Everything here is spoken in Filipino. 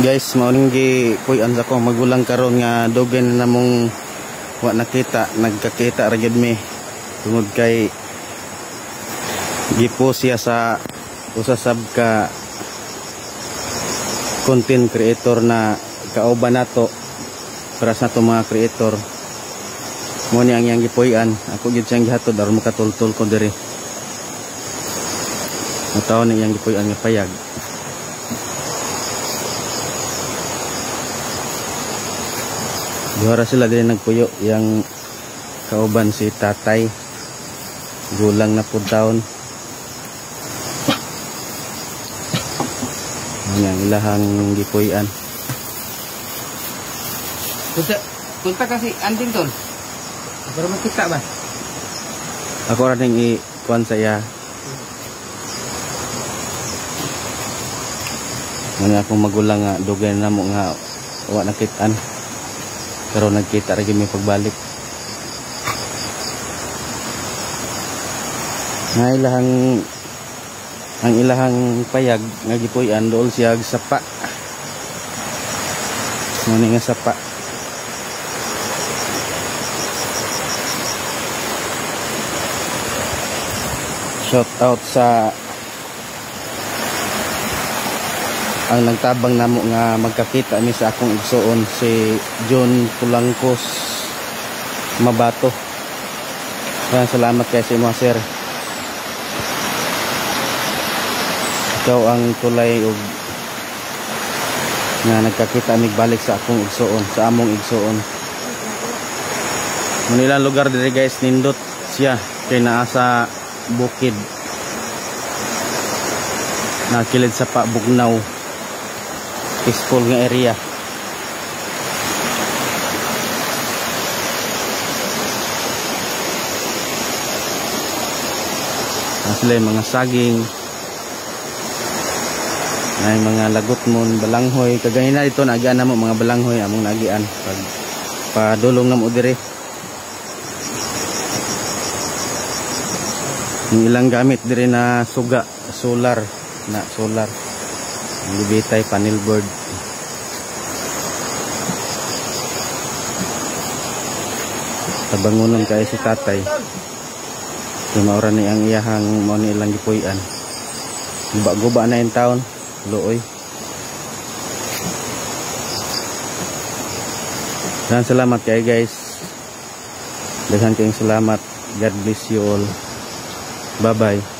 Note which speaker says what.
Speaker 1: guys mauning gi puy-an sa ko magulang karon nga dogen na mong wa nakita nagkakita ra gyud mi. Tungod kay gipo siya sa usasab ka content creator na kauban nato. Para sa to mga creator. Mo ni ang yang gipuy-an ako gyud siyang gihatod aron makatultol ko diri. Mataw ni yang gipuy-an nga payag Juara sila din nagpuyo yang kauban si tatay. Gulang na po taon. Yang ilahang gipuyan.
Speaker 2: Punta, punta kasi andin tol. Para makita ba?
Speaker 1: Ako rin yung i-kuhan sa iya. Mga akong magulang nga, dugay na mo nga, wa nakitaan. Pero nagkita rin may pagbalik. Nga ilahang ang ilahang payag nga gipuy-an dool siya sapa. Muni nga sapa. Shout out sa ang nagtabang namo nga magkakita mi sa akong igsuon si John Pulangkos Mabato. Maraming salamat kay sa imo sir. Ikaw ang tulay og nga nagkakita mig balik sa akong igsuon, sa among igsuon. Manilang lugar diri guys nindot siya kay naa sa bukid. Nakilid sa Pabugnaw peaceful nga area. Sila yung mga saging. Na mga lagot mo balanghoy. Kagayin na dito nagian na mo mga balanghoy among nagian. Pag padulong na mo dire. Yung ilang gamit dire na suga solar. Na solar Libitay panel board. Tabangunan kay si tatay. Tumaura ni ang iyahang mo ni ilang gipuy-an. Guba-guba na yung taon. Looy. Dan salamat kay guys. Daghang kayong salamat. God bless you all. Bye-bye.